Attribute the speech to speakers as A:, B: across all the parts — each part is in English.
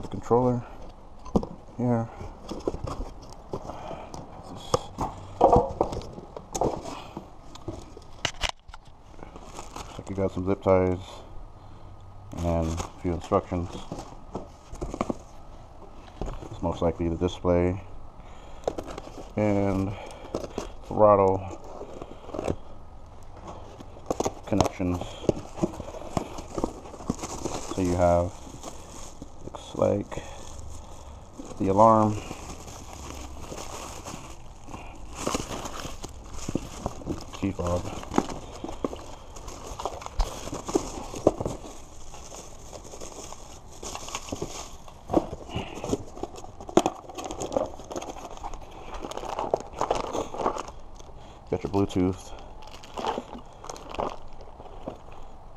A: controller here. Looks like you got some zip ties and a few instructions. It's most likely the display and throttle connections. So you have like the alarm. Key fob. Got your Bluetooth.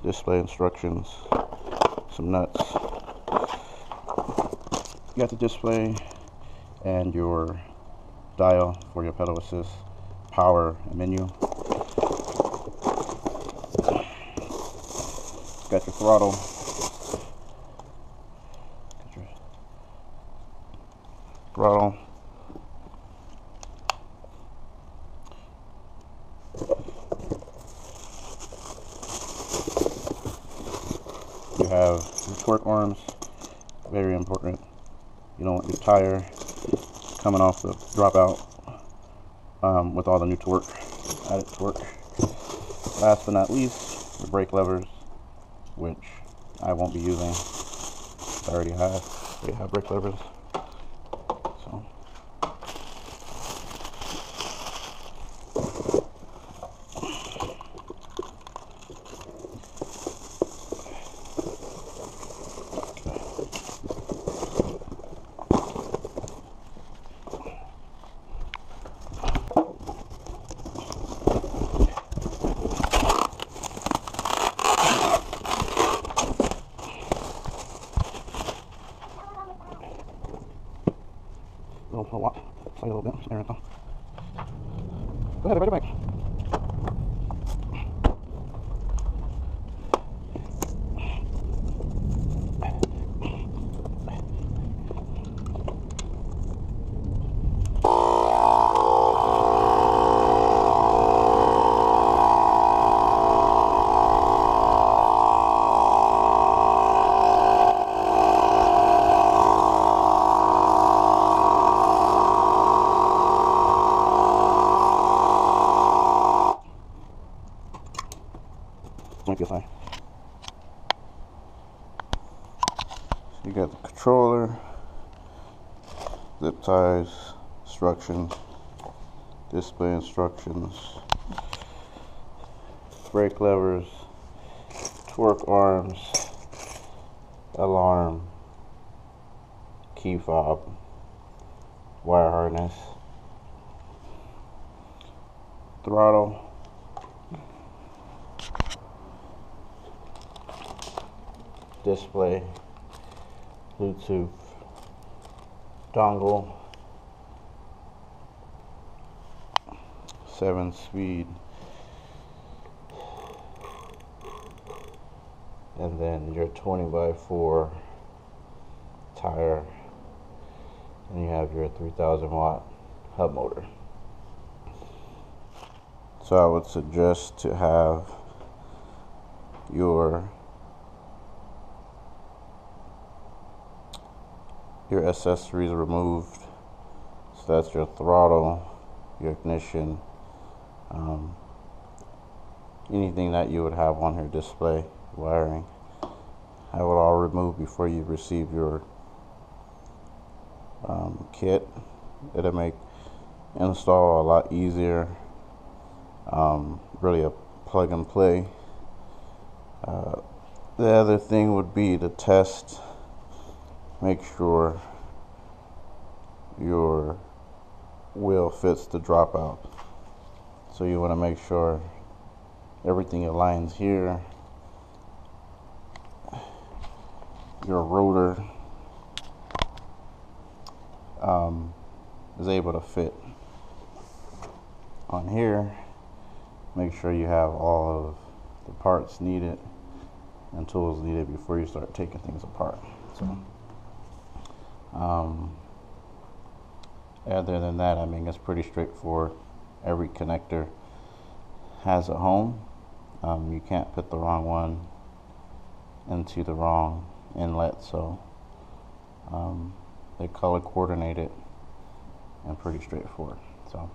A: Display instructions. Some nuts you got the display and your dial for your pedal assist, power menu. Got your throttle. Got your throttle. You have your torque arms, very important. You don't want your tire coming off the dropout um, with all the new torque, added torque. Last but not least, the brake levers, which I won't be using. I already have. They have brake levers. So. little, little a little bit. There we go. Go ahead, ride back. Might be high. You got the controller, zip ties, instructions, display instructions, brake levers, torque arms, alarm, key fob, wire harness, throttle, display, Bluetooth, dongle, seven speed, and then your 20 by 4 tire, and you have your 3000 watt hub motor. So I would suggest to have your your accessories removed. So that's your throttle, your ignition, um, anything that you would have on your display, wiring. Have it all removed before you receive your um, kit. It'll make install a lot easier. Um, really a plug and play. Uh, the other thing would be to test make sure your wheel fits the dropout. So you want to make sure everything aligns here. Your rotor um, is able to fit on here. Make sure you have all of the parts needed and tools needed before you start taking things apart. So. Um, other than that, I mean, it's pretty straightforward. Every connector has a home. Um, you can't put the wrong one into the wrong inlet, so um, they color coordinated and pretty straightforward. So.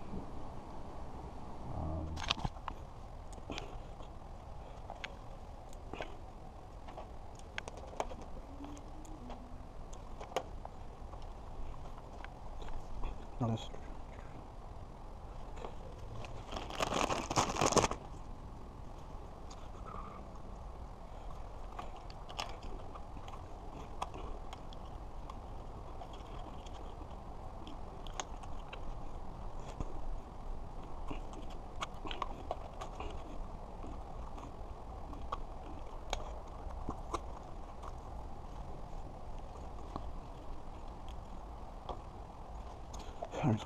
B: Every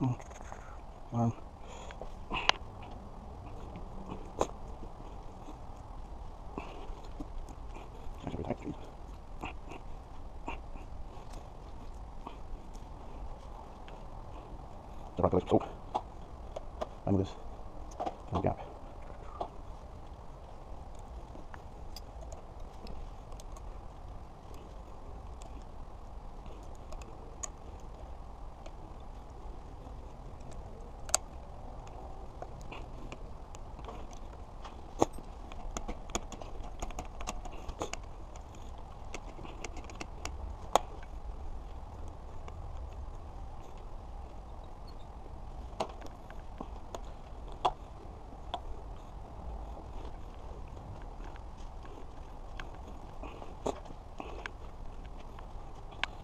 B: type. The rock goes. I move this. Little gap.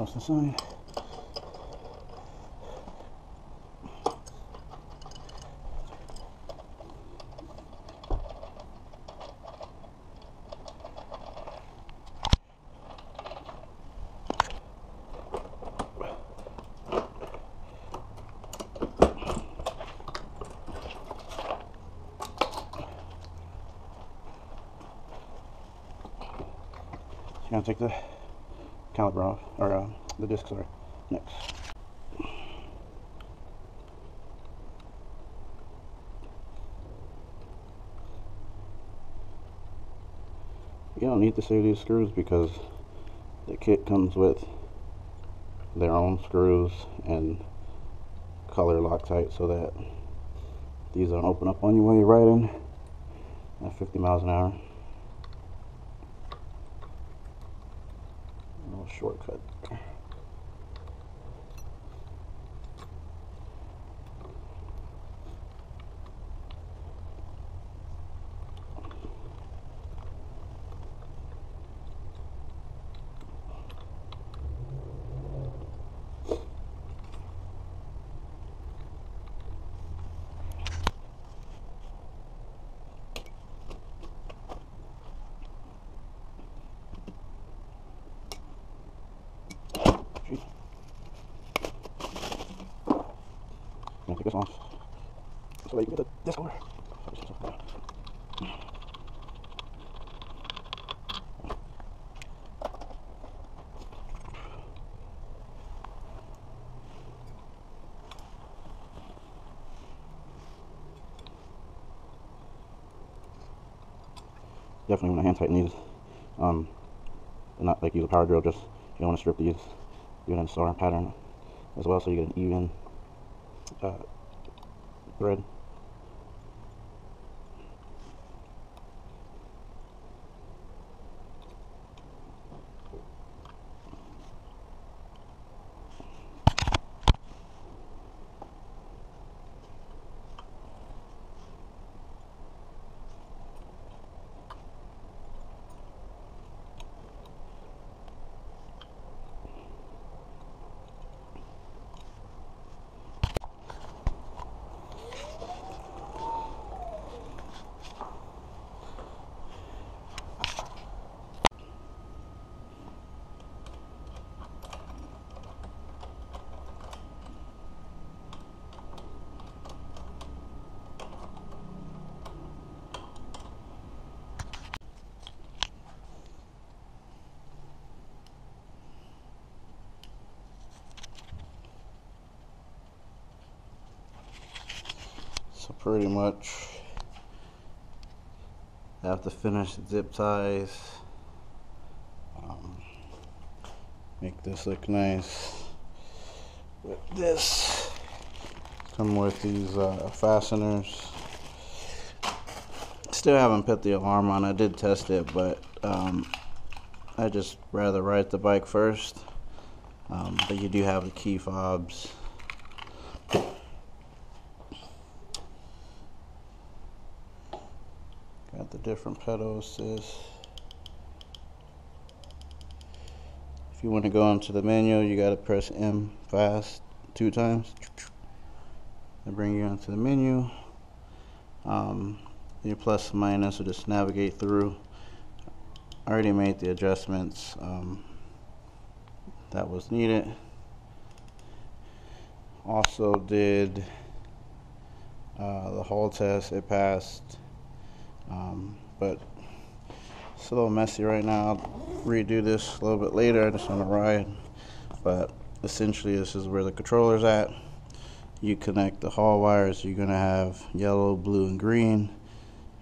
B: Across the side. Gonna take the caliper off, or uh, the disc, sorry, next. You don't need to save these screws because the kit comes with their own screws and color Loctite so that these don't open up on you while you're riding at 50 miles an hour. Shortcut. Take this off so that you can get the disc over. Definitely want to hand tighten these. Um, and not like use a power drill, just you don't want to strip these do in star pattern as well so you get an even uh, thread. So pretty much have to finish the zip ties. Um, make this look nice. With this, come with these uh, fasteners. Still haven't put the alarm on. I did test it, but um, I just rather ride the bike first. Um, but you do have the key fobs. Got the different pedals. This. If you want to go into the menu, you got to press M fast two times. They bring you into the menu. Um, your plus and minus will just navigate through. I already made the adjustments um, that was needed. Also did uh, the Hall test. It passed, um, but it's a little messy right now. I'll redo this a little bit later. I just want to ride, but essentially this is where the controller's at. You connect the hall wires. You're gonna have yellow, blue, and green.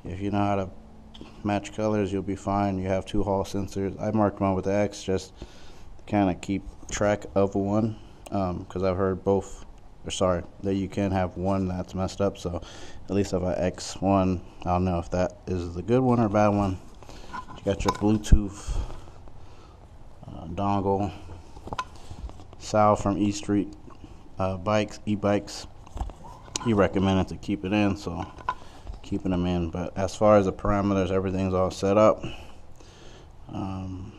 B: If you know how to match colors, you'll be fine. You have two hall sensors. I marked one with the X just to kind of keep track of one because um, I've heard both, or sorry, that you can have one that's messed up. So at least if I X one, I'll know if that is the good one or bad one. You got your Bluetooth uh, dongle. Sal from E Street uh, Bikes, e bikes, he recommended to keep it in, so keeping them in. But as far as the parameters, everything's all set up. Um,